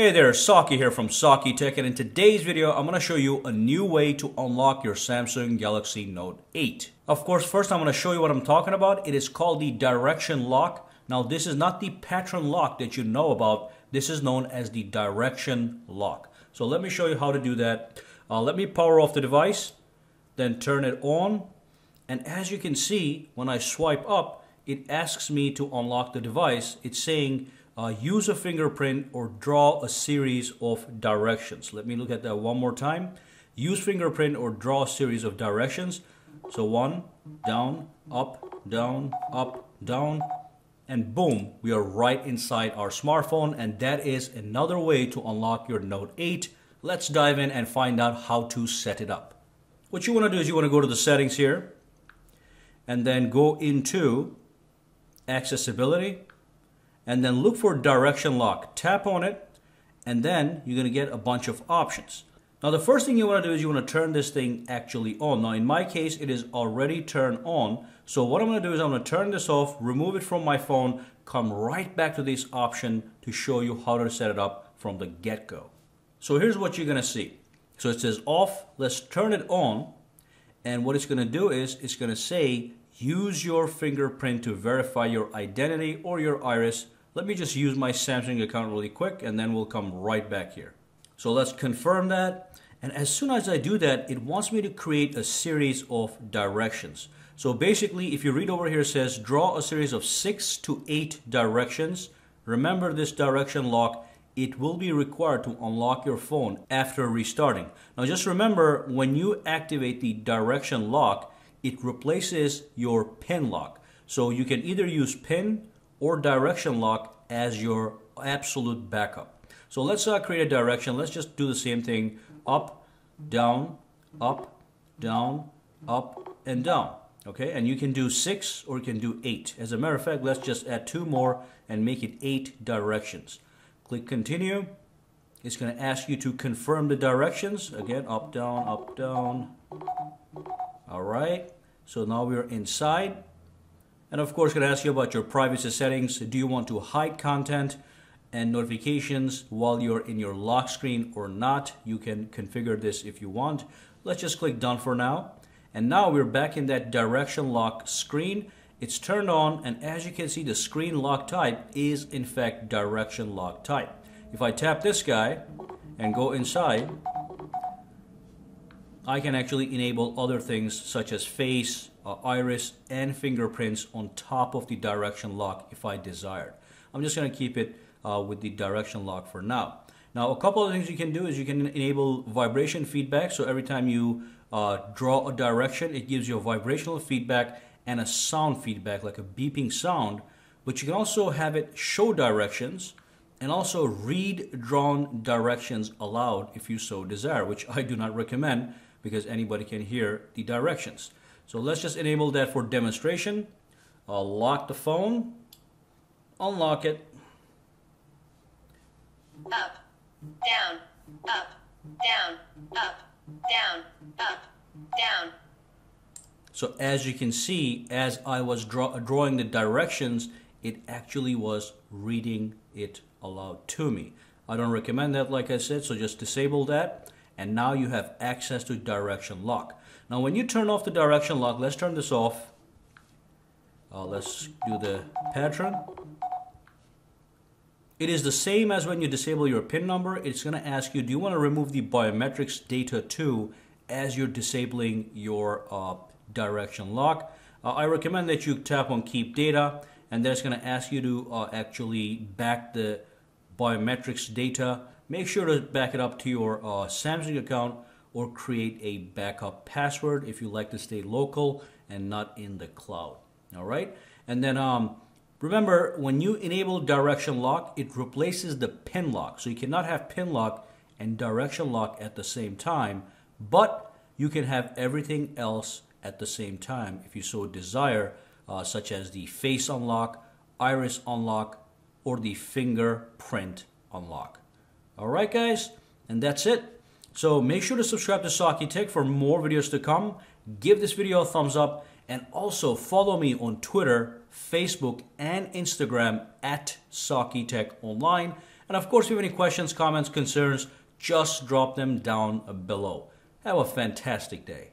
Hey there, Saki here from Saki Tech and in today's video I'm going to show you a new way to unlock your Samsung Galaxy Note 8. Of course first I'm going to show you what I'm talking about. It is called the direction lock. Now this is not the pattern lock that you know about. This is known as the direction lock. So let me show you how to do that. Uh, let me power off the device, then turn it on. And as you can see, when I swipe up, it asks me to unlock the device. It's saying uh, use a fingerprint or draw a series of directions. Let me look at that one more time. Use fingerprint or draw a series of directions. So one, down, up, down, up, down, and boom, we are right inside our smartphone. And that is another way to unlock your Note 8. Let's dive in and find out how to set it up. What you want to do is you want to go to the settings here and then go into accessibility and then look for direction lock. Tap on it and then you're going to get a bunch of options. Now the first thing you want to do is you want to turn this thing actually on. Now in my case it is already turned on. So what I'm going to do is I'm going to turn this off, remove it from my phone, come right back to this option to show you how to set it up from the get-go. So here's what you're going to see. So it says off, let's turn it on. And what it's going to do is it's going to say use your fingerprint to verify your identity or your iris. Let me just use my Samsung account really quick and then we'll come right back here. So let's confirm that. And as soon as I do that, it wants me to create a series of directions. So basically, if you read over here, it says draw a series of six to eight directions. Remember this direction lock, it will be required to unlock your phone after restarting. Now just remember, when you activate the direction lock, it replaces your pin lock. So you can either use pin or direction lock as your absolute backup. So let's uh, create a direction. Let's just do the same thing. Up, down, up, down, up, and down. Okay, and you can do six or you can do eight. As a matter of fact, let's just add two more and make it eight directions. Click continue. It's going to ask you to confirm the directions. Again, up, down, up, down, all right, so now we're inside. And of course, to ask you about your privacy settings. Do you want to hide content and notifications while you're in your lock screen or not? You can configure this if you want. Let's just click done for now. And now we're back in that direction lock screen. It's turned on and as you can see the screen lock type is in fact direction lock type. If I tap this guy and go inside, I can actually enable other things such as face, uh, iris, and fingerprints on top of the direction lock if I desired. I'm just going to keep it uh, with the direction lock for now. Now, a couple of things you can do is you can enable vibration feedback. So every time you uh, draw a direction, it gives you a vibrational feedback and a sound feedback, like a beeping sound. But you can also have it show directions and also read drawn directions aloud if you so desire, which I do not recommend because anybody can hear the directions. So let's just enable that for demonstration. I'll lock the phone, unlock it. Up, down, up, down, up, down, up, down. So as you can see, as I was draw drawing the directions, it actually was reading it aloud to me. I don't recommend that, like I said, so just disable that and now you have access to direction lock. Now when you turn off the direction lock, let's turn this off. Uh, let's do the pattern. It is the same as when you disable your PIN number. It's going to ask you, do you want to remove the biometrics data too as you're disabling your uh, direction lock? Uh, I recommend that you tap on keep data and that's going to ask you to uh, actually back the biometrics data Make sure to back it up to your uh, Samsung account or create a backup password if you like to stay local and not in the cloud. All right. And then um, remember, when you enable direction lock, it replaces the pin lock. So you cannot have pin lock and direction lock at the same time, but you can have everything else at the same time if you so desire, uh, such as the face unlock, iris unlock, or the fingerprint unlock. All right, guys, and that's it. So make sure to subscribe to Saki Tech for more videos to come. Give this video a thumbs up and also follow me on Twitter, Facebook, and Instagram at Saki Tech Online. And of course, if you have any questions, comments, concerns, just drop them down below. Have a fantastic day.